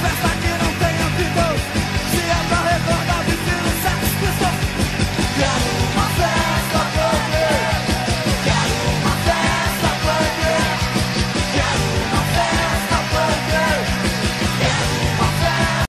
fast I can.